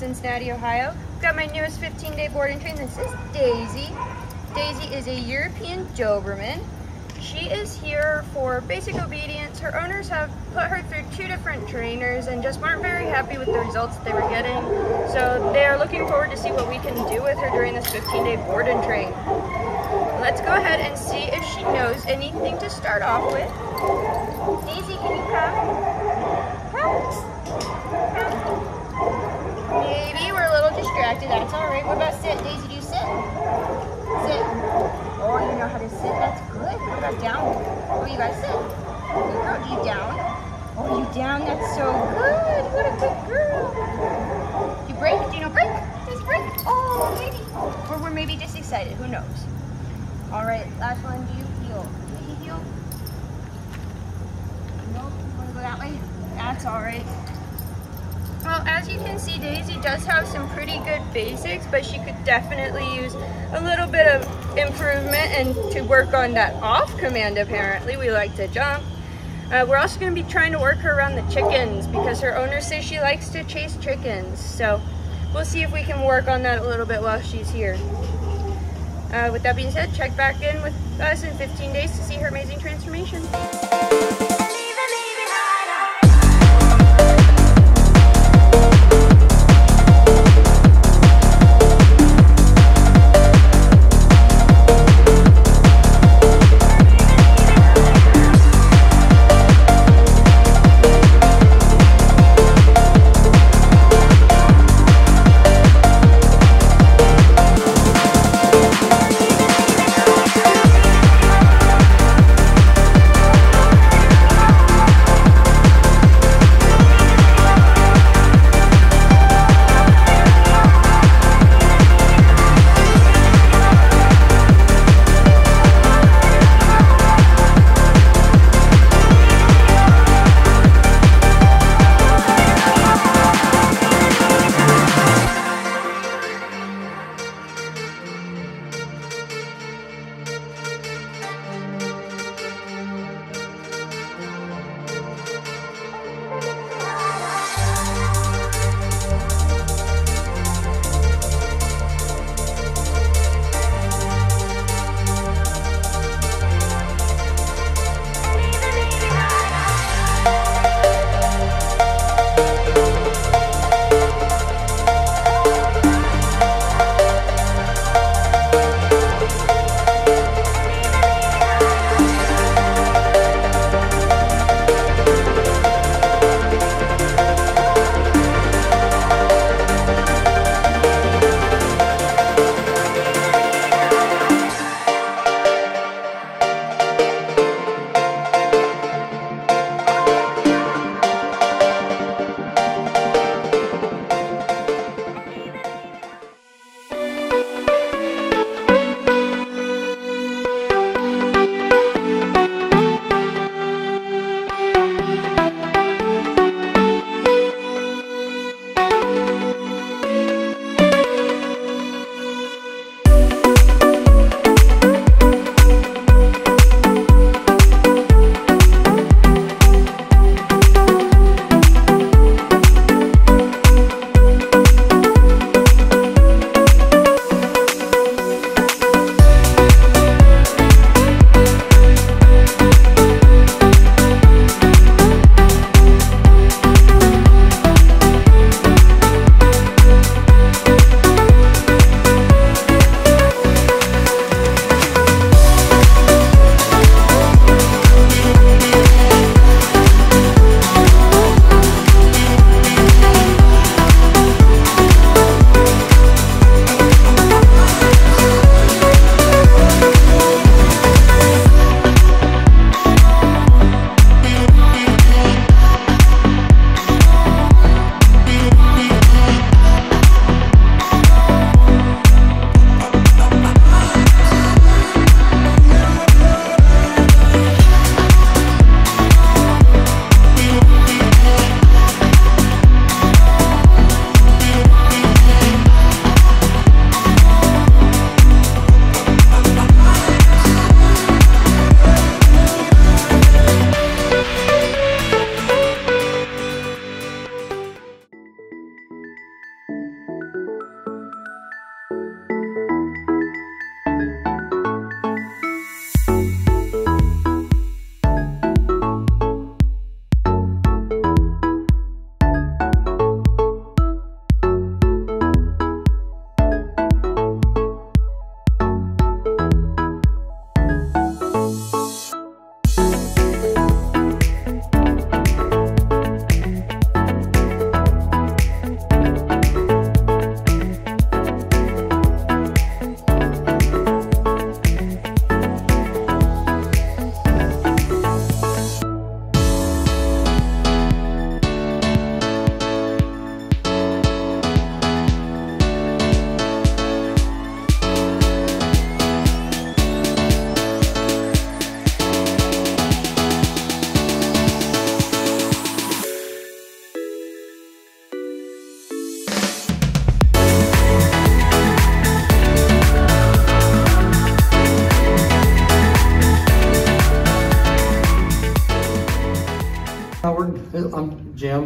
Cincinnati, Ohio. Got my newest 15-day board and train. This is Daisy. Daisy is a European Doberman. She is here for basic obedience. Her owners have put her through two different trainers and just weren't very happy with the results that they were getting. So they are looking forward to see what we can do with her during this 15-day board and train. Let's go ahead and see if she knows anything to start off with. Daisy, can you come? Come. come. Maybe we're a distracted. That's all right. What about sit? Daisy, do you sit? Sit. Oh, you know how to sit. That's good. What about down? Oh, you guys sit. Good girl. Do you down? Oh, you down? That's so good. What a good girl. You break? Do you know break? Just break. Oh, maybe. Or we're maybe just excited. Who knows? All right, last one. Do you heel? Do you heel? Nope. Want to go that way? That's all right. Well, as you can see, Daisy does have some pretty good basics, but she could definitely use a little bit of improvement and to work on that off command, apparently. We like to jump. Uh, we're also going to be trying to work her around the chickens because her owner says she likes to chase chickens. So we'll see if we can work on that a little bit while she's here. Uh, with that being said, check back in with us in 15 days to see her amazing transformation.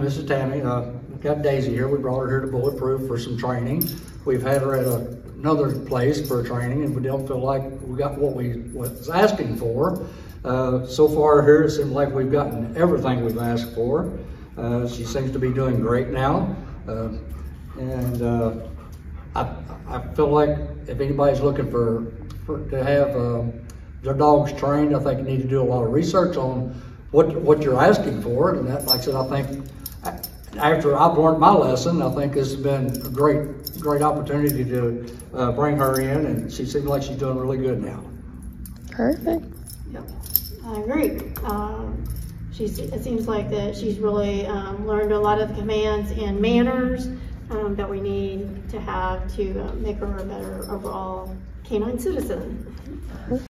This is Tammy. Uh, got Daisy here. We brought her here to Bulletproof for some training. We've had her at a, another place for training and we don't feel like we got what we was asking for. Uh, so far here, it seems like we've gotten everything we've asked for. Uh, she seems to be doing great now. Uh, and, uh, I, I feel like if anybody's looking for, for to have um, their dogs trained, I think you need to do a lot of research on what what you're asking for. And that, like I said, I think after I've learned my lesson, I think this has been a great great opportunity to uh, bring her in, and she seems like she's doing really good now. Perfect. Yep, I agree. Um, she's, it seems like that she's really, um, learned a lot of the commands and manners, um, that we need to have to uh, make her a better overall canine citizen.